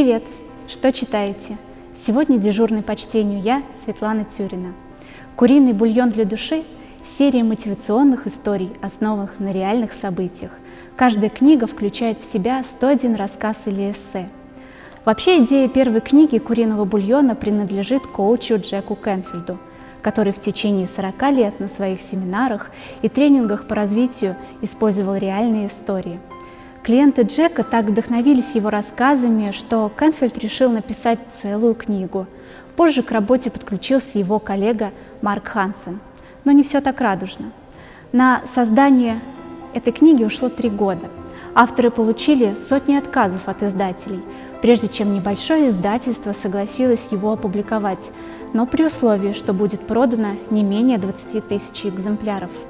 Привет! Что читаете? Сегодня дежурный по чтению я, Светлана Тюрина. «Куриный бульон для души» – серия мотивационных историй, основанных на реальных событиях. Каждая книга включает в себя 101 рассказ или эссе. Вообще идея первой книги «Куриного бульона» принадлежит коучу Джеку Кенфилду, который в течение 40 лет на своих семинарах и тренингах по развитию использовал реальные истории – Клиенты Джека так вдохновились его рассказами, что Кенфельд решил написать целую книгу. Позже к работе подключился его коллега Марк Хансен. Но не все так радужно. На создание этой книги ушло три года. Авторы получили сотни отказов от издателей, прежде чем небольшое издательство согласилось его опубликовать, но при условии, что будет продано не менее 20 тысяч экземпляров –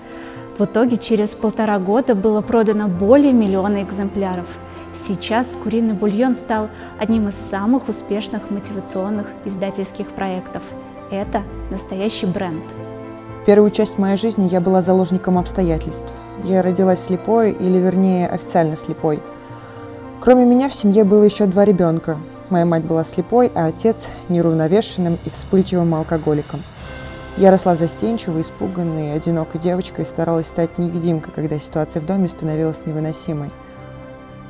в итоге через полтора года было продано более миллиона экземпляров. Сейчас «Куриный бульон» стал одним из самых успешных мотивационных издательских проектов. Это настоящий бренд. Первую часть моей жизни я была заложником обстоятельств. Я родилась слепой, или вернее официально слепой. Кроме меня в семье было еще два ребенка. Моя мать была слепой, а отец – неравновешенным и вспыльчивым алкоголиком – я росла застенчивой, испуганной, одинокой девочкой и старалась стать невидимкой, когда ситуация в доме становилась невыносимой.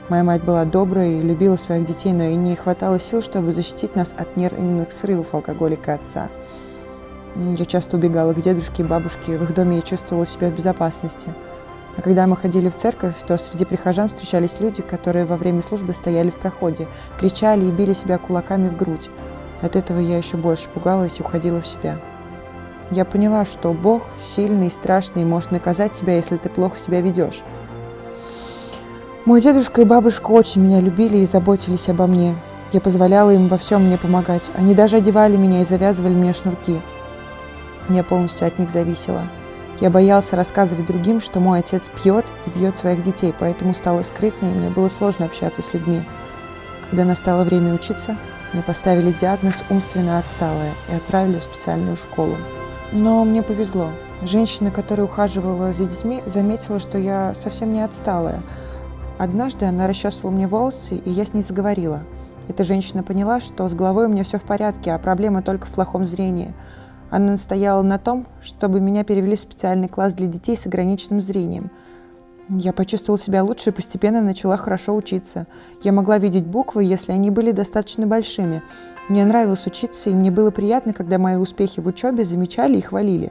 Моя мать была доброй и любила своих детей, но и не хватало сил, чтобы защитить нас от нервных срывов алкоголика отца. Я часто убегала к дедушке и бабушке, в их доме я чувствовала себя в безопасности. А когда мы ходили в церковь, то среди прихожан встречались люди, которые во время службы стояли в проходе, кричали и били себя кулаками в грудь. От этого я еще больше пугалась и уходила в себя. Я поняла, что Бог сильный и страшный и может наказать тебя, если ты плохо себя ведешь. Мой дедушка и бабушка очень меня любили и заботились обо мне. Я позволяла им во всем мне помогать. Они даже одевали меня и завязывали мне шнурки. Я полностью от них зависела. Я боялся рассказывать другим, что мой отец пьет и бьет своих детей, поэтому стала скрытной, и мне было сложно общаться с людьми. Когда настало время учиться, мне поставили диагноз «умственно отсталая» и отправили в специальную школу. Но мне повезло. Женщина, которая ухаживала за детьми, заметила, что я совсем не отсталая. Однажды она расчесывала мне волосы, и я с ней заговорила. Эта женщина поняла, что с головой у меня все в порядке, а проблема только в плохом зрении. Она настояла на том, чтобы меня перевели в специальный класс для детей с ограниченным зрением. Я почувствовала себя лучше и постепенно начала хорошо учиться. Я могла видеть буквы, если они были достаточно большими. Мне нравилось учиться, и мне было приятно, когда мои успехи в учебе замечали и хвалили.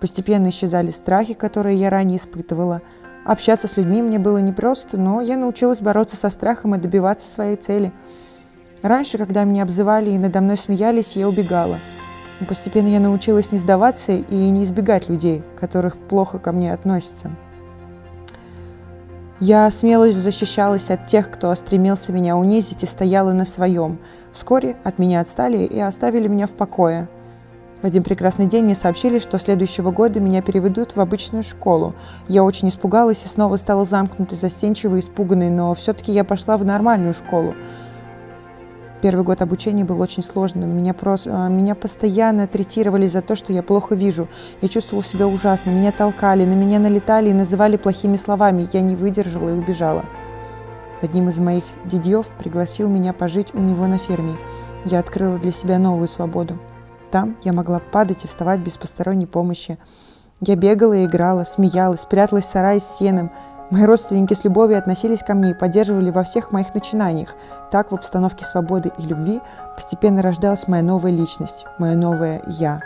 Постепенно исчезали страхи, которые я ранее испытывала. Общаться с людьми мне было непросто, но я научилась бороться со страхом и добиваться своей цели. Раньше, когда меня обзывали и надо мной смеялись, я убегала. Но постепенно я научилась не сдаваться и не избегать людей, которых плохо ко мне относятся. Я смело защищалась от тех, кто стремился меня унизить и стояла на своем. Вскоре от меня отстали и оставили меня в покое. В один прекрасный день мне сообщили, что следующего года меня переведут в обычную школу. Я очень испугалась и снова стала замкнутой, застенчивой, испуганной, но все-таки я пошла в нормальную школу. Первый год обучения был очень сложным. Меня, просто, а, меня постоянно третировали за то, что я плохо вижу. Я чувствовала себя ужасно. Меня толкали, на меня налетали и называли плохими словами. Я не выдержала и убежала. Одним из моих дедьев пригласил меня пожить у него на ферме. Я открыла для себя новую свободу. Там я могла падать и вставать без посторонней помощи. Я бегала и играла, смеялась, пряталась в сарае с сеном – Мои родственники с любовью относились ко мне и поддерживали во всех моих начинаниях. Так, в обстановке свободы и любви постепенно рождалась моя новая личность, мое новое «я».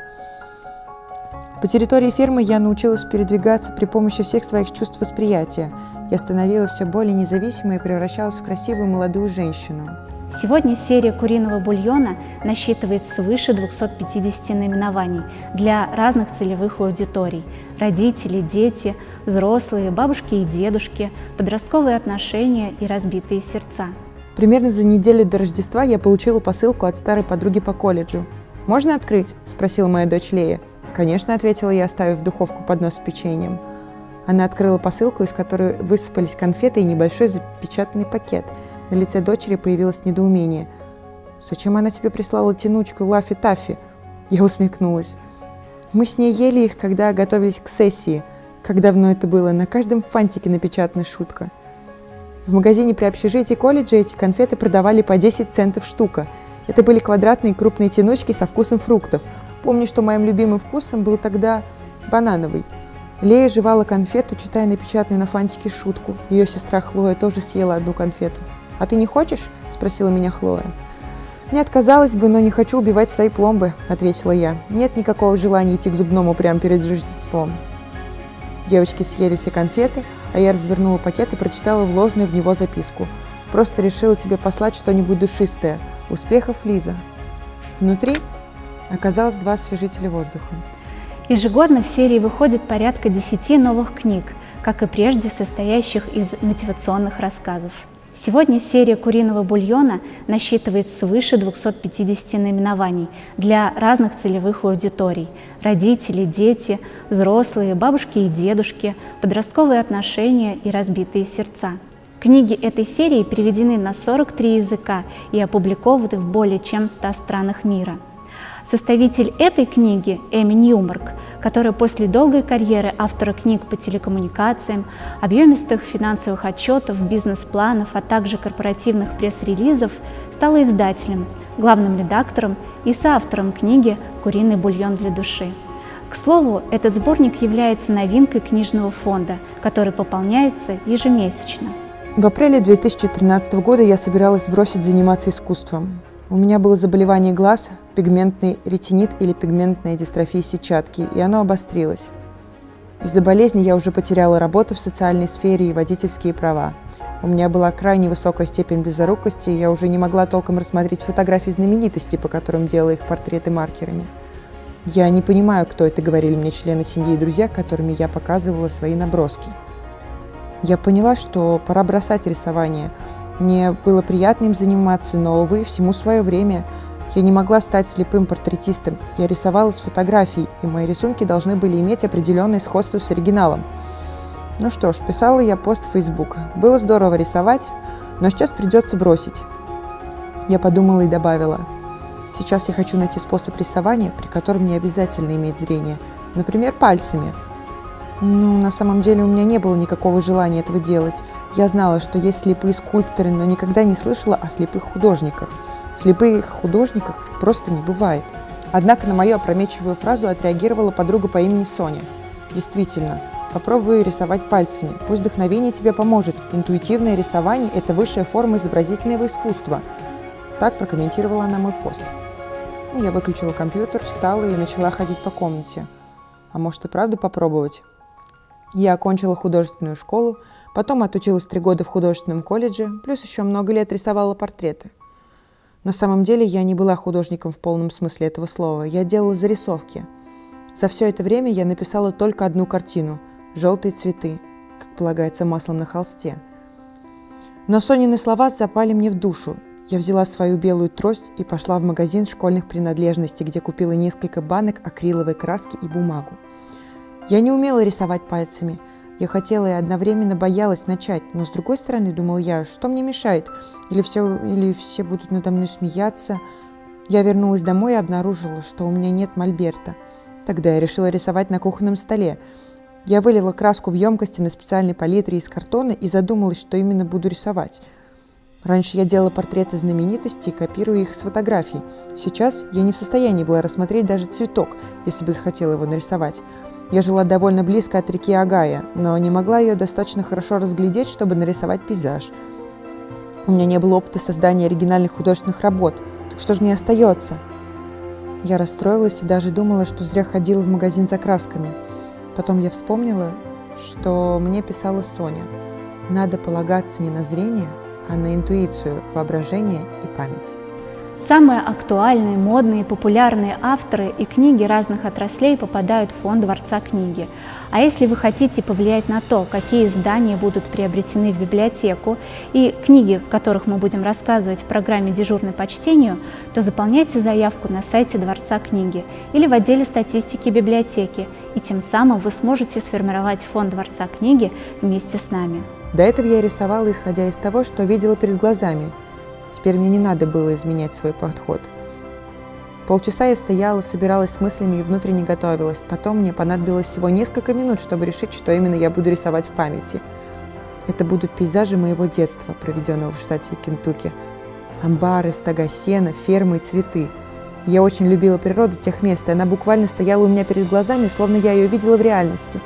По территории фермы я научилась передвигаться при помощи всех своих чувств восприятия. Я становилась все более независимой и превращалась в красивую молодую женщину. Сегодня серия куриного бульона насчитывает свыше 250 наименований для разных целевых аудиторий – родители, дети, взрослые, бабушки и дедушки, подростковые отношения и разбитые сердца. Примерно за неделю до Рождества я получила посылку от старой подруги по колледжу. «Можно открыть?» – спросила моя дочь Лея. «Конечно», – ответила я, оставив в духовку поднос с печеньем. Она открыла посылку, из которой высыпались конфеты и небольшой запечатанный пакет – на лице дочери появилось недоумение. «Зачем она тебе прислала тянучку Лафи-Таффи?» Я усмехнулась. Мы с ней ели их, когда готовились к сессии. Как давно это было, на каждом фантике напечатана шутка. В магазине при общежитии колледжа эти конфеты продавали по 10 центов штука. Это были квадратные крупные тянучки со вкусом фруктов. Помню, что моим любимым вкусом был тогда банановый. Лея жевала конфету, читая напечатанную на фантике шутку. Ее сестра Хлоя тоже съела одну конфету. «А ты не хочешь?» – спросила меня Хлоя. «Не отказалась бы, но не хочу убивать свои пломбы», – ответила я. «Нет никакого желания идти к зубному прямо перед Рождеством». Девочки съели все конфеты, а я развернула пакет и прочитала вложенную в него записку. «Просто решила тебе послать что-нибудь душистое. Успехов, Лиза!» Внутри оказалось два освежителя воздуха. Ежегодно в серии выходит порядка 10 новых книг, как и прежде состоящих из мотивационных рассказов. Сегодня серия куриного бульона насчитывает свыше 250 наименований для разных целевых аудиторий – родители, дети, взрослые, бабушки и дедушки, подростковые отношения и разбитые сердца. Книги этой серии переведены на 43 языка и опубликованы в более чем 100 странах мира – Составитель этой книги Эми Ньюмарк, которая после долгой карьеры автора книг по телекоммуникациям, объемистых финансовых отчетов, бизнес-планов, а также корпоративных пресс-релизов, стала издателем, главным редактором и соавтором книги «Куриный бульон для души». К слову, этот сборник является новинкой книжного фонда, который пополняется ежемесячно. В апреле 2013 года я собиралась бросить заниматься искусством. У меня было заболевание глаз, пигментный ретинит или пигментная дистрофия сетчатки, и оно обострилось. Из-за болезни я уже потеряла работу в социальной сфере и водительские права. У меня была крайне высокая степень близорукости, и я уже не могла толком рассмотреть фотографии знаменитостей, по которым делала их портреты маркерами. Я не понимаю, кто это, говорили мне члены семьи и друзья, которыми я показывала свои наброски. Я поняла, что пора бросать рисование, мне было приятно им заниматься, но, увы, всему свое время. Я не могла стать слепым портретистом. Я рисовала с фотографий, и мои рисунки должны были иметь определенное сходство с оригиналом. Ну что ж, писала я пост в Facebook. Было здорово рисовать, но сейчас придется бросить. Я подумала и добавила. Сейчас я хочу найти способ рисования, при котором не обязательно иметь зрение. Например, пальцами – ну, на самом деле у меня не было никакого желания этого делать. Я знала, что есть слепые скульпторы, но никогда не слышала о слепых художниках. Слепых художниках просто не бывает. Однако на мою опрометчивую фразу отреагировала подруга по имени Соня. Действительно, попробуй рисовать пальцами. Пусть вдохновение тебе поможет. Интуитивное рисование – это высшая форма изобразительного искусства. Так прокомментировала она мой пост. Я выключила компьютер, встала и начала ходить по комнате. А может и правда попробовать? Я окончила художественную школу, потом отучилась три года в художественном колледже, плюс еще много лет рисовала портреты. На самом деле я не была художником в полном смысле этого слова, я делала зарисовки. За все это время я написала только одну картину «Желтые цветы», как полагается маслом на холсте. Но Сонины слова запали мне в душу. Я взяла свою белую трость и пошла в магазин школьных принадлежностей, где купила несколько банок акриловой краски и бумагу. Я не умела рисовать пальцами. Я хотела и одновременно боялась начать, но с другой стороны, думал я, что мне мешает? Или все, или все будут надо мной смеяться? Я вернулась домой и обнаружила, что у меня нет мольберта. Тогда я решила рисовать на кухонном столе. Я вылила краску в емкости на специальной палитре из картона и задумалась, что именно буду рисовать. Раньше я делала портреты знаменитостей, копируя их с фотографий. Сейчас я не в состоянии была рассмотреть даже цветок, если бы захотела его нарисовать. Я жила довольно близко от реки Агая, но не могла ее достаточно хорошо разглядеть, чтобы нарисовать пейзаж. У меня не было опыта создания оригинальных художественных работ, так что же мне остается? Я расстроилась и даже думала, что зря ходила в магазин за красками. Потом я вспомнила, что мне писала Соня. Надо полагаться не на зрение, а на интуицию, воображение и память. Самые актуальные, модные, популярные авторы и книги разных отраслей попадают в фонд Дворца книги. А если вы хотите повлиять на то, какие издания будут приобретены в библиотеку и книги, о которых мы будем рассказывать в программе «Дежурный по чтению», то заполняйте заявку на сайте Дворца книги или в отделе статистики библиотеки, и тем самым вы сможете сформировать фонд Дворца книги вместе с нами. До этого я рисовала, исходя из того, что видела перед глазами – Теперь мне не надо было изменять свой подход. Полчаса я стояла, собиралась с мыслями и внутренне готовилась. Потом мне понадобилось всего несколько минут, чтобы решить, что именно я буду рисовать в памяти. Это будут пейзажи моего детства, проведенного в штате Кентукки. Амбары, стога сена, фермы и цветы. Я очень любила природу тех мест, и она буквально стояла у меня перед глазами, словно я ее видела в реальности.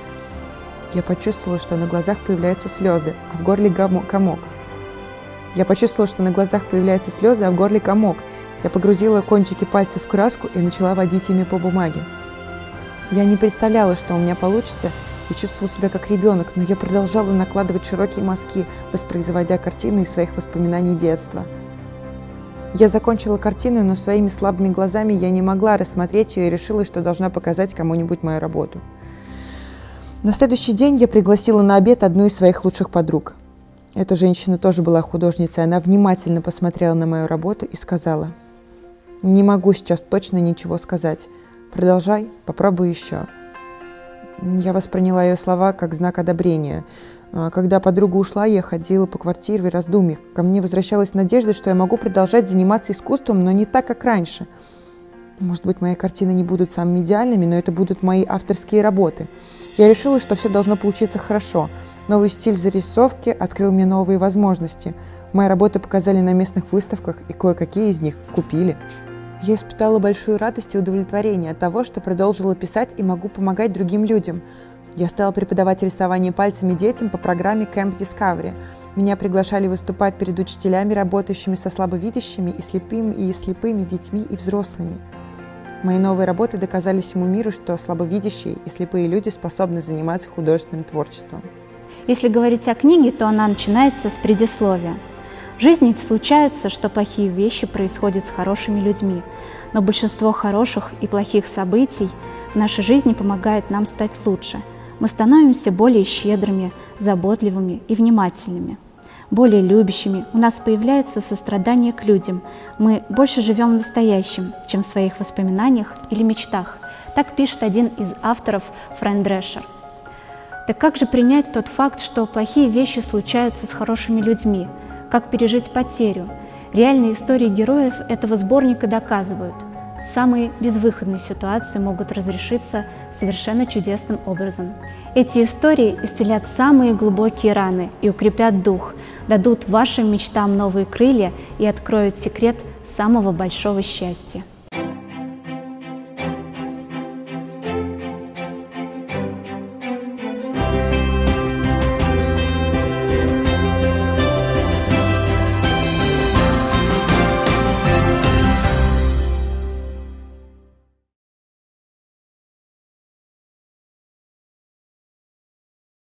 Я почувствовала, что на глазах появляются слезы, а в горле комок. Я почувствовала, что на глазах появляются слезы, а в горле комок. Я погрузила кончики пальцев в краску и начала водить ими по бумаге. Я не представляла, что у меня получится, и чувствовала себя как ребенок, но я продолжала накладывать широкие мазки, воспроизводя картины из своих воспоминаний детства. Я закончила картину, но своими слабыми глазами я не могла рассмотреть ее и решила, что должна показать кому-нибудь мою работу. На следующий день я пригласила на обед одну из своих лучших подруг. Эта женщина тоже была художницей. Она внимательно посмотрела на мою работу и сказала, «Не могу сейчас точно ничего сказать. Продолжай, попробуй еще». Я восприняла ее слова как знак одобрения. А, когда подруга ушла, я ходила по квартире в раздумьях. Ко мне возвращалась надежда, что я могу продолжать заниматься искусством, но не так, как раньше. Может быть, мои картины не будут самыми идеальными, но это будут мои авторские работы. Я решила, что все должно получиться хорошо. Новый стиль зарисовки открыл мне новые возможности. Мои работы показали на местных выставках, и кое-какие из них купили. Я испытала большую радость и удовлетворение от того, что продолжила писать и могу помогать другим людям. Я стала преподавать рисование пальцами детям по программе Camp Discovery. Меня приглашали выступать перед учителями, работающими со слабовидящими и слепыми, и слепыми детьми и взрослыми. Мои новые работы доказали всему миру, что слабовидящие и слепые люди способны заниматься художественным творчеством. Если говорить о книге, то она начинается с предисловия – в жизни случается, что плохие вещи происходят с хорошими людьми, но большинство хороших и плохих событий в нашей жизни помогает нам стать лучше. Мы становимся более щедрыми, заботливыми и внимательными, более любящими. У нас появляется сострадание к людям. Мы больше живем в настоящем, чем в своих воспоминаниях или мечтах. Так пишет один из авторов Фрэн Дрешер. Так как же принять тот факт, что плохие вещи случаются с хорошими людьми – как пережить потерю. Реальные истории героев этого сборника доказывают. Самые безвыходные ситуации могут разрешиться совершенно чудесным образом. Эти истории исцелят самые глубокие раны и укрепят дух, дадут вашим мечтам новые крылья и откроют секрет самого большого счастья.